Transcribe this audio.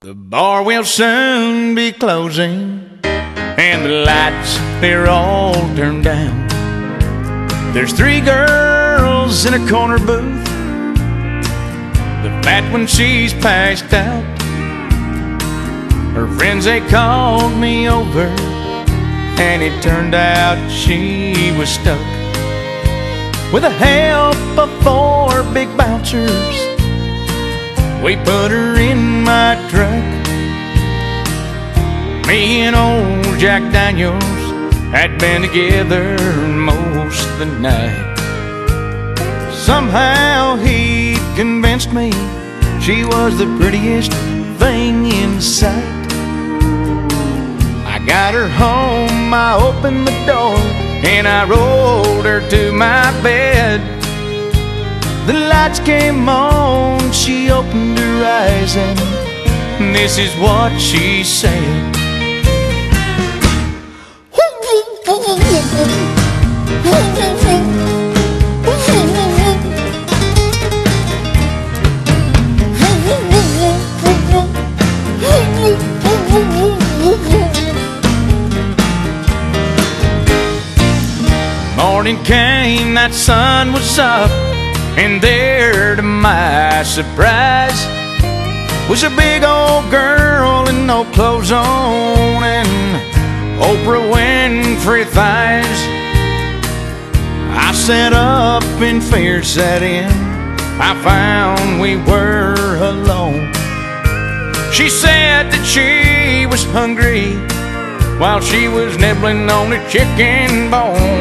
The bar will soon be closing, and the lights, they're all turned down. There's three girls in a corner booth. The fat one, she's passed out. Her friends, they called me over, and it turned out she was stuck. With the help of four big bouncers, we put her in my truck. Me and old Jack Daniels had been together most the night. Somehow he convinced me she was the prettiest thing in sight. I got her home, I opened the door, and I rolled her to my bed. The lights came on, she opened her eyes, and this is what she said. Morning came, that sun was up, and there to my surprise was a big old girl in no clothes on and Oprah Winfrey thighs. I sat up and fear set in. I found we were alone. She said that she was hungry while she was nibbling on a chicken bone.